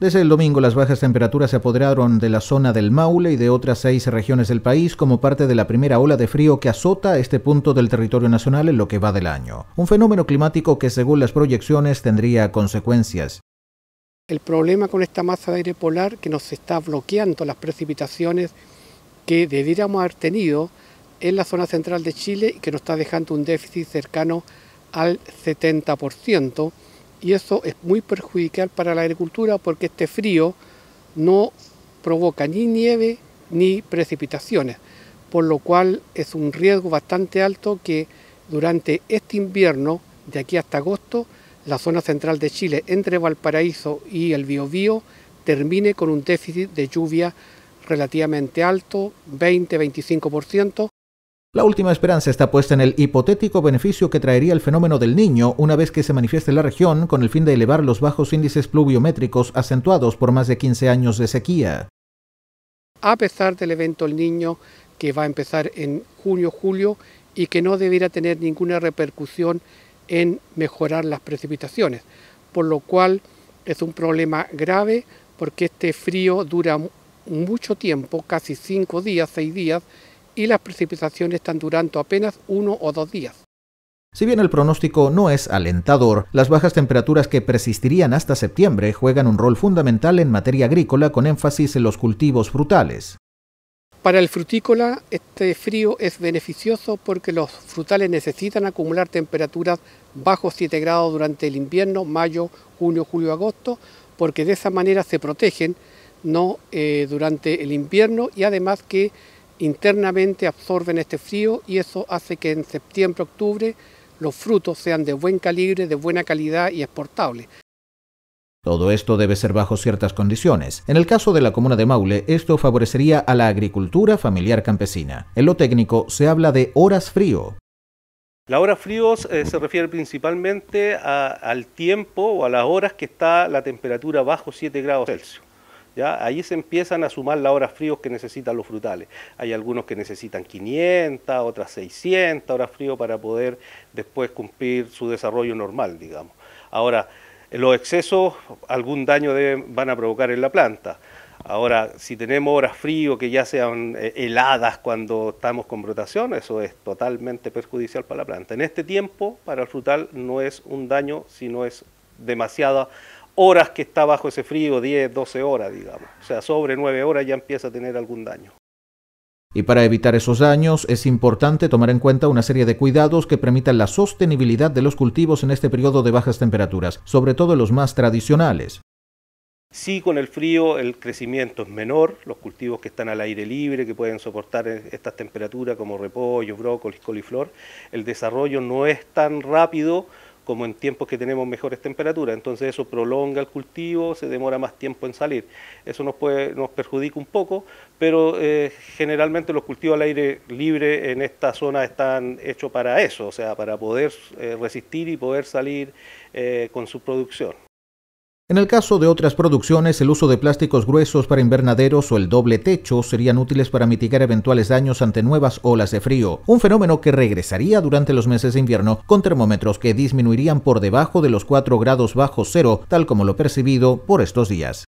Desde el domingo las bajas temperaturas se apoderaron de la zona del Maule y de otras seis regiones del país como parte de la primera ola de frío que azota este punto del territorio nacional en lo que va del año. Un fenómeno climático que según las proyecciones tendría consecuencias. El problema con esta masa de aire polar que nos está bloqueando las precipitaciones que debiéramos haber tenido en la zona central de Chile y que nos está dejando un déficit cercano al 70% y eso es muy perjudicial para la agricultura porque este frío no provoca ni nieve ni precipitaciones, por lo cual es un riesgo bastante alto que durante este invierno, de aquí hasta agosto, la zona central de Chile entre Valparaíso y el Biobío termine con un déficit de lluvia relativamente alto, 20-25%, la última esperanza está puesta en el hipotético beneficio que traería el fenómeno del niño una vez que se manifieste en la región con el fin de elevar los bajos índices pluviométricos acentuados por más de 15 años de sequía. A pesar del evento El Niño que va a empezar en junio-julio y que no debiera tener ninguna repercusión en mejorar las precipitaciones, por lo cual es un problema grave porque este frío dura mucho tiempo, casi 5 días, 6 días, y las precipitaciones están durando apenas uno o dos días. Si bien el pronóstico no es alentador, las bajas temperaturas que persistirían hasta septiembre juegan un rol fundamental en materia agrícola con énfasis en los cultivos frutales. Para el frutícola este frío es beneficioso porque los frutales necesitan acumular temperaturas bajo 7 grados durante el invierno, mayo, junio, julio, agosto, porque de esa manera se protegen no eh, durante el invierno y además que internamente absorben este frío y eso hace que en septiembre, octubre los frutos sean de buen calibre, de buena calidad y exportables. Todo esto debe ser bajo ciertas condiciones. En el caso de la comuna de Maule, esto favorecería a la agricultura familiar campesina. En lo técnico se habla de horas frío. La hora frío eh, se refiere principalmente al tiempo o a las horas que está la temperatura bajo 7 grados Celsius. ¿Ya? Ahí se empiezan a sumar las horas fríos que necesitan los frutales. Hay algunos que necesitan 500, otras 600 horas frío para poder después cumplir su desarrollo normal, digamos. Ahora, los excesos algún daño van a provocar en la planta. Ahora, si tenemos horas frío que ya sean eh, heladas cuando estamos con brotación, eso es totalmente perjudicial para la planta. En este tiempo, para el frutal no es un daño, sino es demasiada horas que está bajo ese frío, 10, 12 horas, digamos. O sea, sobre 9 horas ya empieza a tener algún daño. Y para evitar esos daños es importante tomar en cuenta una serie de cuidados que permitan la sostenibilidad de los cultivos en este periodo de bajas temperaturas, sobre todo los más tradicionales. Sí, con el frío el crecimiento es menor, los cultivos que están al aire libre, que pueden soportar estas temperaturas como repollo, brócoli, coliflor, el desarrollo no es tan rápido como en tiempos que tenemos mejores temperaturas, entonces eso prolonga el cultivo, se demora más tiempo en salir. Eso nos, puede, nos perjudica un poco, pero eh, generalmente los cultivos al aire libre en esta zona están hechos para eso, o sea, para poder eh, resistir y poder salir eh, con su producción. En el caso de otras producciones, el uso de plásticos gruesos para invernaderos o el doble techo serían útiles para mitigar eventuales daños ante nuevas olas de frío, un fenómeno que regresaría durante los meses de invierno con termómetros que disminuirían por debajo de los 4 grados bajo cero, tal como lo percibido por estos días.